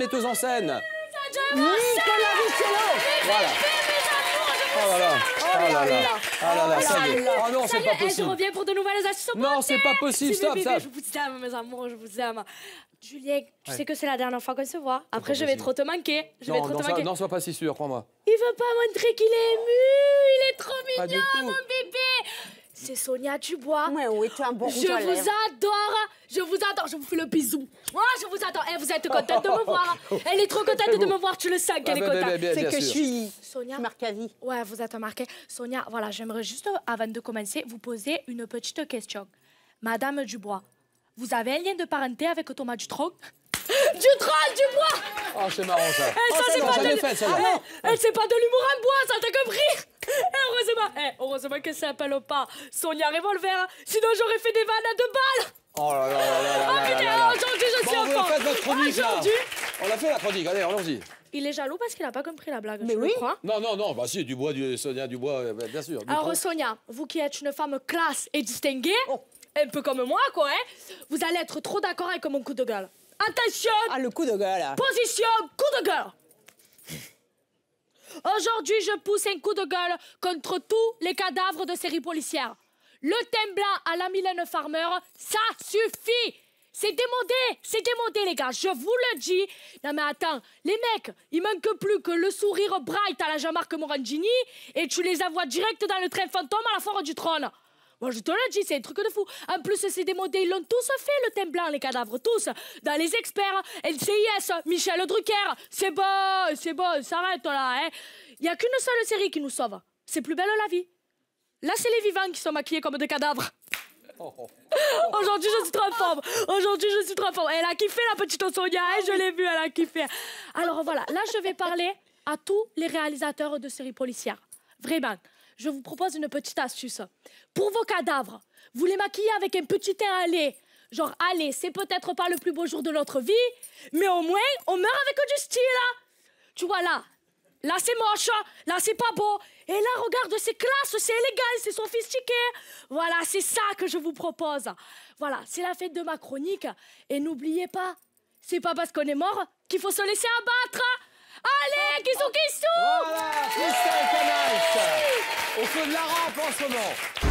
metteuse en scène. Nicolas Voilà. Oh là là. Oh là là. Ah là là, ça y est. Oh non, c'est pas eh, je possible. reviens pour de nouvelles astuces. Non, c'est pas possible. Stop, stop. Je vous aime, mes amours, je vous aime. Julien, tu sais que c'est la dernière fois qu'on se voit. Après, je vais possible. trop te manquer. Je vais trop te manquer. non, sois pas si sûr, crois-moi. Il veut pas montrer qu'il est ému. Il est trop mignon, mon bébé. C'est Sonia Dubois. Ouais, oui, tu as un bon Je à vous lèvres. adore, je vous adore, je vous fais le bisou. Moi, je vous adore. Eh, vous êtes contente de me voir. Elle est trop contente de me voir, tu le sens qu'elle est Ah, ben, ben, contente. ben, C'est que je suis Sonia, marque à vie. ouais, vous êtes marquée. Sonia, voilà, j'aimerais juste, avant de commencer, vous poser une petite question. Madame Dubois, vous avez un lien de parenté avec Thomas Dutronc? Dutronc, Dubois Oh, c'est marrant ça. Eh, Oh, ça, c'est c'est pas de... Eh, eh, c'est pas de l'humour en bois, ça, t'as compris? Eh, heureusement, que ça s'appelle pas Sonia Revolver, sinon j'aurais fait des vannes à deux balles Oh là là là là là Ah là putain, là là. aujourd'hui je suis Bon, vous faites votre chronique là. Aujourd'hui, On l'a fait la chronique, allez, allons-y. il est jaloux parce qu'il a pas compris la blague, Mais tu oui. le crois Non, non, non, bah si, Dubois, du, Sonia Dubois, euh, bah, bien sûr. Alors. Sonia, vous qui êtes une femme classe et distinguée, Oh. un peu comme moi quoi, hein, vous allez être trop d'accord avec mon coup de gueule. Attention, Ah, le coup de gueule. Position coup de gueule. Aujourd'hui, je pousse un coup de gueule contre tous les cadavres de séries policières. Le thème blanc à la Mylène Farmer, ça suffit. C'est démodé, c'est démodé les gars, je vous le dis. Non mais attends, les mecs, il manque plus que le sourire bright à la Jean-Marc Morandini et tu les envoies direct dans le train fantôme à la foire du trône. Moi, je te le dis, c'est un truc de fou. En plus, c'est démodé. Ils l'ont tous fait, le thème blanc, les cadavres, tous. Dans les experts, LCIS, Michel Drucker. C'est bon, c'est bon, s'arrête là. hein. Il n'y a qu'une seule série qui nous sauve. C'est plus belle la vie. Là, c'est les vivants qui sont maquillés comme des cadavres. Aujourd'hui, je suis trop en forme. Aujourd'hui, je suis trop en forme. Elle a kiffé, la petite Sonia. hein, je l'ai vue, elle a kiffé. Alors voilà, là, je vais parler à tous les réalisateurs de séries policières. Vraiment, je vous propose une petite astuce. Pour vos cadavres, vous les maquillez avec un petit teint à lait. Genre, allez, c'est peut-être pas le plus beau jour de notre vie, mais au moins, on meurt avec du style. hein. Tu vois là, Là, c'est moche. Là, c'est pas beau. Et là, regarde, c'est classe, c'est élégant, c'est sophistiqué. Voilà, c'est ça que je vous propose. Voilà, c'est la fête de ma chronique. Et n'oubliez pas, c'est pas parce qu'on est mort qu'il faut se laisser abattre. Allez, qui sont, qui sont Voilà. Au feu de la rampe en ce moment.